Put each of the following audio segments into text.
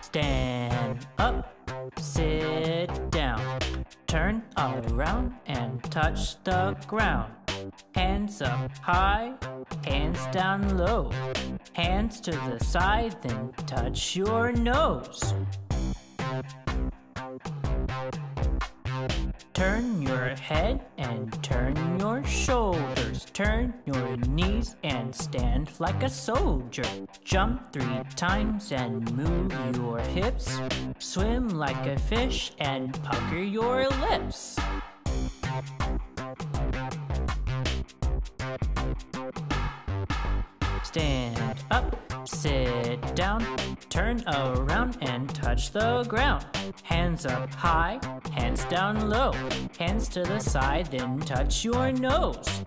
Stand up, sit down, turn around and touch the ground. Hands up high, hands down low, hands to the side, then touch your nose. Turn your head and turn Turn your knees and stand like a soldier. Jump three times and move your hips. Swim like a fish and pucker your lips. Stand up, sit down, turn around and touch the ground. Hands up high, hands down low, hands to the side, then touch your nose.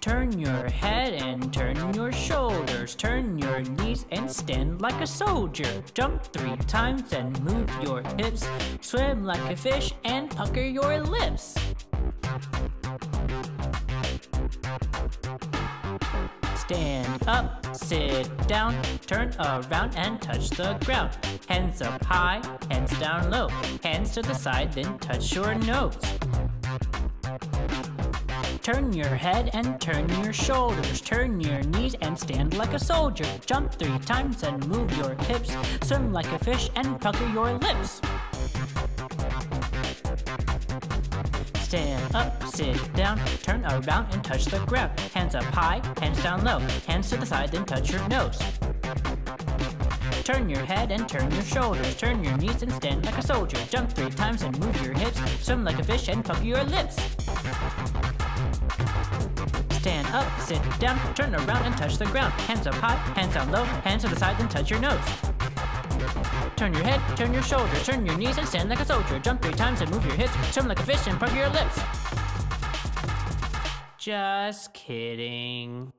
Turn your head and turn your shoulders, turn your knees and stand like a soldier. Jump three times and move your hips, swim like a fish and pucker your lips. Stand up, sit down, turn around and touch the ground. Hands up high, hands down low, hands to the side, then touch your nose. Turn your head and turn your shoulders, turn your knees and stand like a soldier. Jump three times and move your hips, swim like a fish and pucker your lips. Stand up, sit down, turn around and touch the ground. Hands up high, hands down low, hands to the side, then touch your nose. Turn your head and turn your shoulders, turn your knees and stand like a soldier. Jump three times and move your hips, swim like a fish and pucker your lips. Up, sit down, turn around and touch the ground. Hands up high, hands down low, hands to the side, and touch your nose. Turn your head, turn your shoulders, turn your knees and stand like a soldier. Jump three times and move your hips, swim like a fish and pucker your lips. Just kidding.